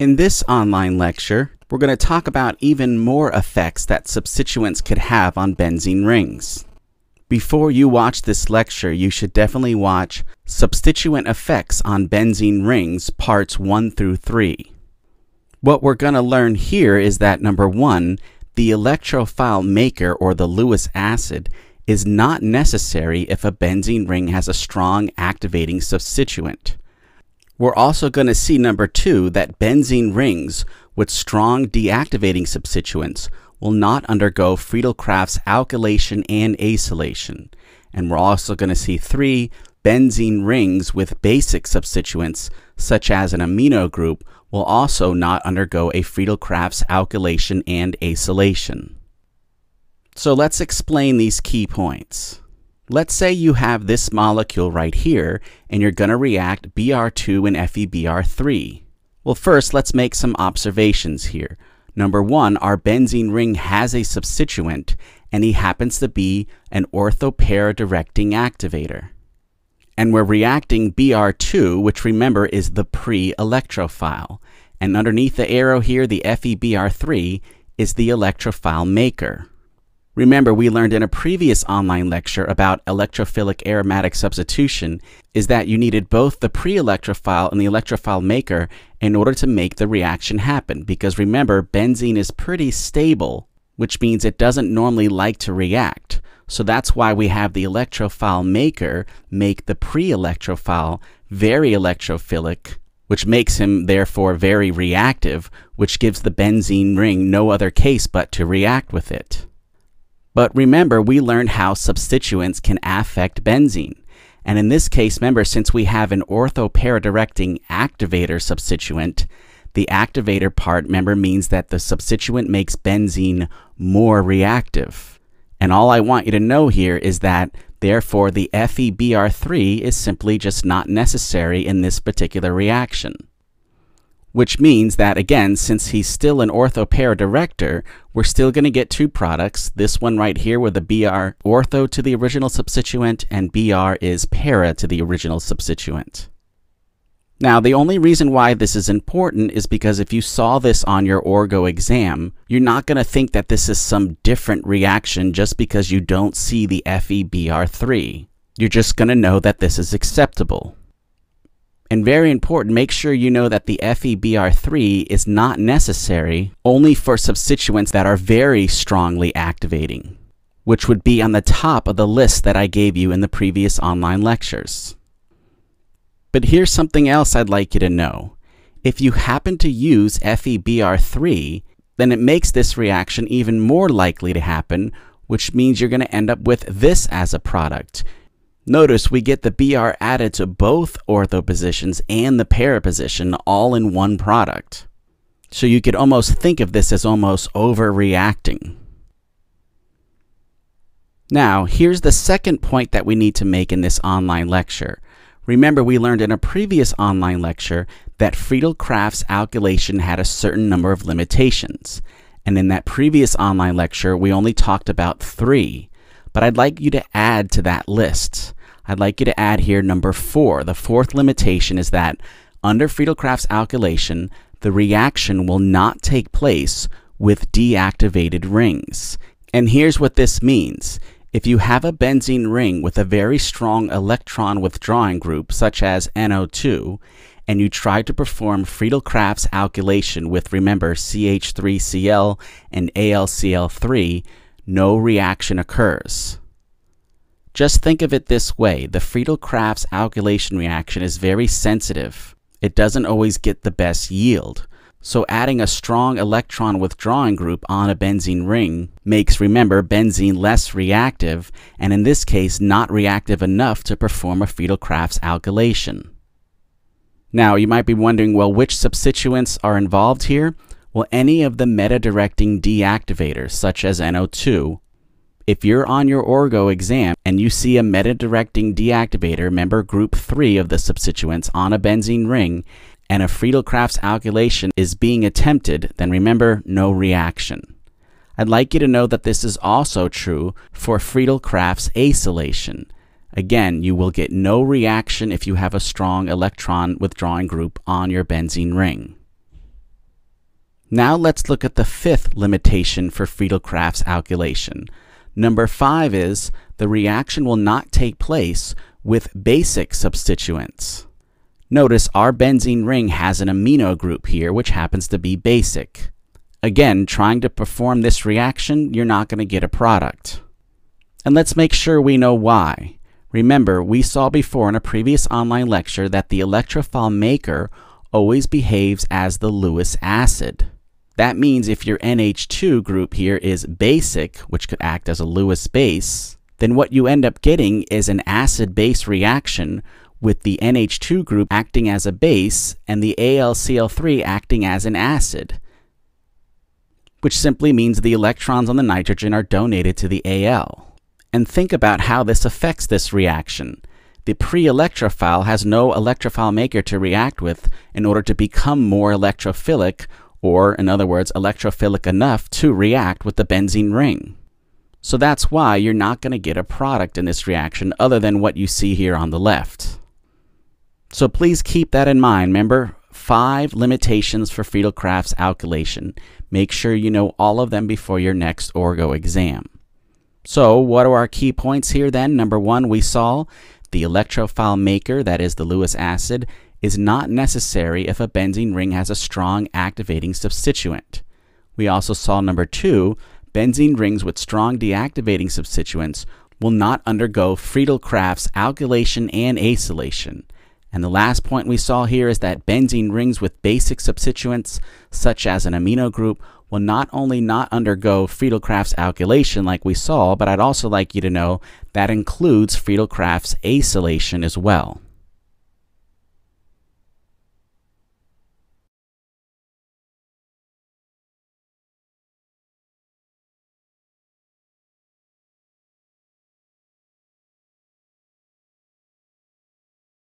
In this online lecture, we're going to talk about even more effects that substituents could have on benzene rings. Before you watch this lecture, you should definitely watch Substituent Effects on Benzene Rings Parts 1 through 3. What we're going to learn here is that number one, the electrophile maker or the Lewis acid is not necessary if a benzene ring has a strong activating substituent. We're also going to see number two that benzene rings with strong deactivating substituents will not undergo Friedel-Crafts alkylation and acylation. And we're also going to see three benzene rings with basic substituents, such as an amino group, will also not undergo a Friedel-Crafts alkylation and acylation. So let's explain these key points. Let's say you have this molecule right here, and you're going to react Br2 and FeBr3. Well, first, let's make some observations here. Number one, our benzene ring has a substituent, and he happens to be an orthopara directing activator. And we're reacting Br2, which remember is the pre-electrophile. And underneath the arrow here, the FeBr3 is the electrophile maker. Remember, we learned in a previous online lecture about electrophilic aromatic substitution is that you needed both the pre-electrophile and the electrophile maker in order to make the reaction happen. Because remember, benzene is pretty stable, which means it doesn't normally like to react. So that's why we have the electrophile maker make the pre-electrophile very electrophilic, which makes him therefore very reactive, which gives the benzene ring no other case but to react with it. But remember, we learned how substituents can affect benzene. And in this case, remember, since we have an ortho-para-directing activator substituent, the activator part, remember, means that the substituent makes benzene more reactive. And all I want you to know here is that, therefore, the FeBr3 is simply just not necessary in this particular reaction which means that again, since he's still an ortho-para director, we're still going to get two products. This one right here with the BR ortho to the original substituent and BR is para to the original substituent. Now, the only reason why this is important is because if you saw this on your Orgo exam, you're not going to think that this is some different reaction just because you don't see the FeBr3. You're just going to know that this is acceptable. And very important, make sure you know that the FeBr3 is not necessary only for substituents that are very strongly activating, which would be on the top of the list that I gave you in the previous online lectures. But here's something else I'd like you to know. If you happen to use FeBr3, then it makes this reaction even more likely to happen, which means you're going to end up with this as a product. Notice we get the BR added to both ortho positions and the para position all in one product. So you could almost think of this as almost overreacting. Now, here's the second point that we need to make in this online lecture. Remember, we learned in a previous online lecture that Friedel-Crafts alkylation had a certain number of limitations. And in that previous online lecture, we only talked about three. But I'd like you to add to that list. I'd like you to add here number four. The fourth limitation is that under Friedel-Crafts alkylation, the reaction will not take place with deactivated rings. And here's what this means. If you have a benzene ring with a very strong electron withdrawing group, such as NO2, and you try to perform Friedel-Crafts alkylation with, remember, CH3Cl and AlCl3, no reaction occurs. Just think of it this way the Friedel-Crafts alkylation reaction is very sensitive. It doesn't always get the best yield. So adding a strong electron withdrawing group on a benzene ring makes, remember, benzene less reactive, and in this case, not reactive enough to perform a Friedel-Crafts alkylation. Now, you might be wondering, well, which substituents are involved here? Well, any of the meta-directing deactivators, such as NO2, if you're on your Orgo exam and you see a meta-directing deactivator, member group 3 of the substituents on a benzene ring, and a Friedel-Crafts alkylation is being attempted, then remember, no reaction. I'd like you to know that this is also true for Friedel-Crafts acylation. Again, you will get no reaction if you have a strong electron withdrawing group on your benzene ring. Now let's look at the fifth limitation for Friedel-Crafts alkylation. Number five is the reaction will not take place with basic substituents. Notice our benzene ring has an amino group here, which happens to be basic. Again, trying to perform this reaction, you're not going to get a product. And let's make sure we know why. Remember, we saw before in a previous online lecture that the electrophile maker always behaves as the Lewis acid. That means if your NH2 group here is basic, which could act as a Lewis base, then what you end up getting is an acid-base reaction with the NH2 group acting as a base and the AlCl3 acting as an acid which simply means the electrons on the nitrogen are donated to the Al. And think about how this affects this reaction. The pre-electrophile has no electrophile maker to react with in order to become more electrophilic, or in other words, electrophilic enough to react with the benzene ring. So that's why you're not going to get a product in this reaction other than what you see here on the left. So please keep that in mind. Remember, five limitations for Friedel-Crafts alkylation. Make sure you know all of them before your next Orgo exam. So, what are our key points here then? Number one, we saw the electrophile maker, that is the Lewis acid, is not necessary if a benzene ring has a strong activating substituent. We also saw number two, benzene rings with strong deactivating substituents will not undergo Friedel-Crafts alkylation and acylation. And the last point we saw here is that benzene rings with basic substituents, such as an amino group, will not only not undergo Friedel-Crafts alkylation like we saw, but I'd also like you to know that includes Friedel-Crafts acylation as well.